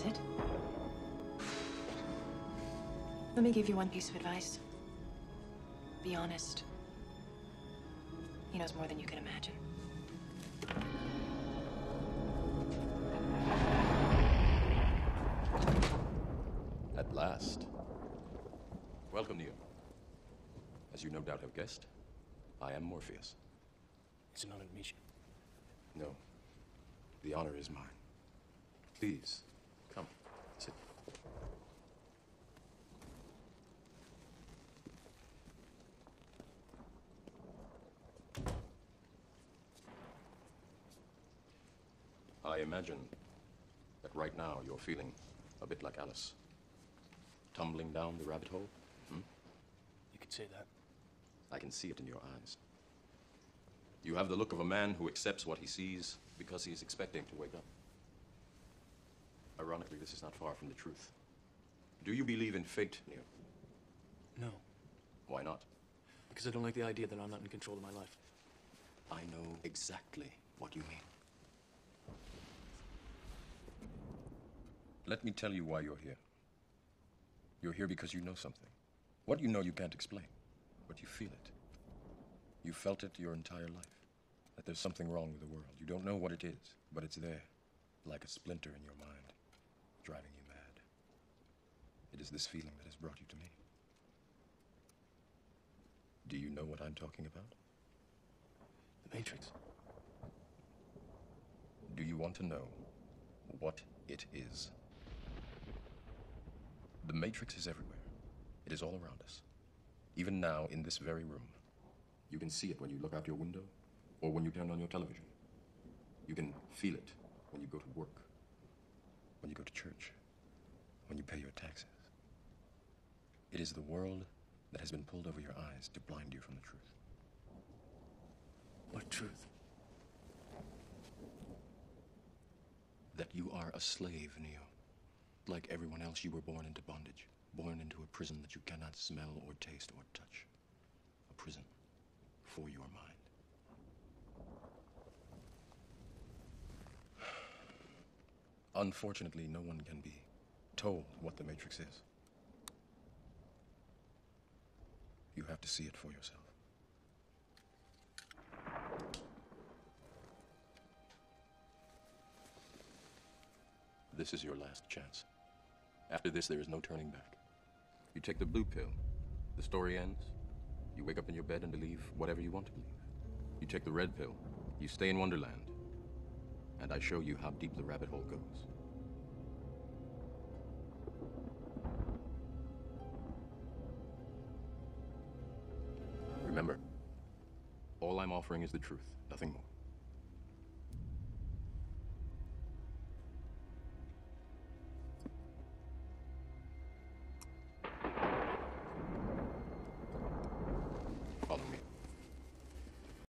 is it? Let me give you one piece of advice. Be honest. He knows more than you can imagine. At last. Welcome, Neo. As you no doubt have guessed, I am Morpheus. It's an honor to meet you. No, the honor is mine. Please, come, I imagine that right now you're feeling a bit like Alice. Tumbling down the rabbit hole? Hmm? You could say that. I can see it in your eyes. You have the look of a man who accepts what he sees because he is expecting to wake up. Ironically, this is not far from the truth. Do you believe in fate, Neo? No, Why not? because I don't like the idea that I'm not in control of my life. I know exactly what you mean. Let me tell you why you're here. You're here because you know something. What you know you can't explain, but you feel it. You felt it your entire life. That there's something wrong with the world. You don't know what it is, but it's there, like a splinter in your mind, driving you mad. It is this feeling that has brought you to me. Do you know what I'm talking about? The Matrix. Do you want to know what it is? The Matrix is everywhere. It is all around us. Even now, in this very room. You can see it when you look out your window or when you turn on your television. You can feel it when you go to work, when you go to church, when you pay your taxes. It is the world that has been pulled over your eyes to blind you from the truth. What truth? that you are a slave, Neo. Like everyone else, you were born into bondage, born into a prison that you cannot smell or taste or touch. A prison for your mind. Unfortunately, no one can be told what the Matrix is. You have to see it for yourself. This is your last chance. After this, there is no turning back. You take the blue pill. The story ends. You wake up in your bed and believe whatever you want to believe. You take the red pill. You stay in Wonderland. And I show you how deep the rabbit hole goes. Remember, all I'm offering is the truth, nothing more.